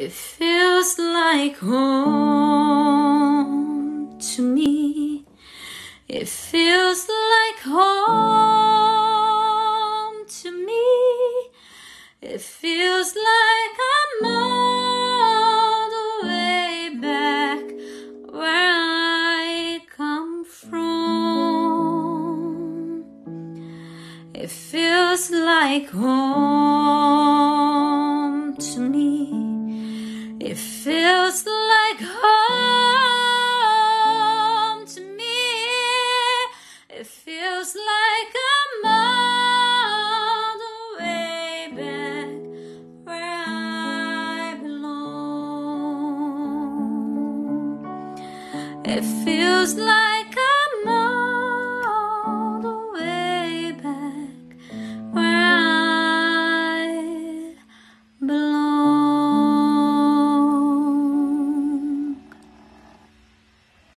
It feels like home to me. It feels like home to me. It feels like I'm all the way back where I come from. It feels like home It feels like home to me. It feels like I'm all the way back where I belong. It feels like